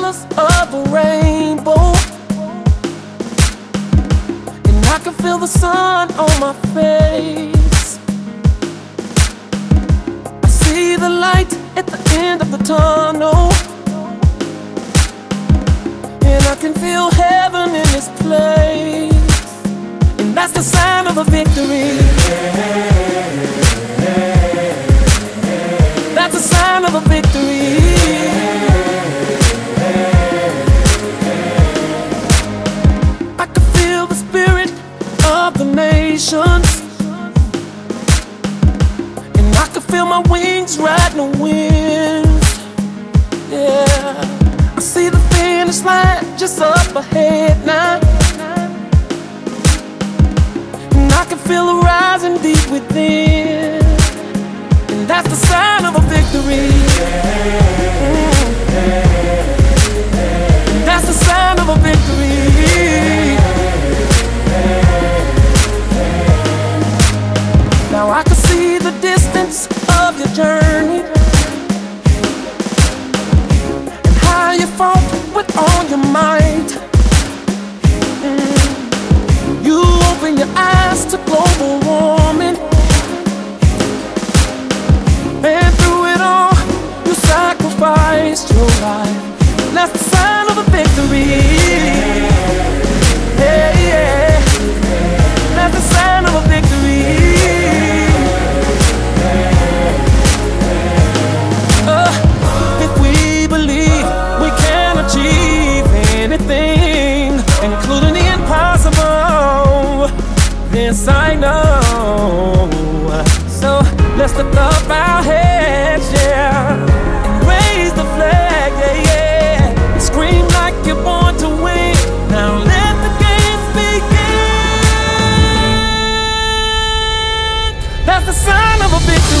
colors of a rainbow. And I can feel the sun on my face. I see the light at the end of the tunnel. And I can feel heaven in this place. And that's the sign of a victory. That's a sign of a victory. The. And I can feel my wings riding the wind. Yeah. I see the finish line just up ahead now. And I can feel it rising deep within. And that's the sign of a victory. Mm. Of I know. So let's lift up our heads, yeah, and raise the flag, yeah, yeah, and scream like you're born to win. Now let the games begin. That's the sign of a victory.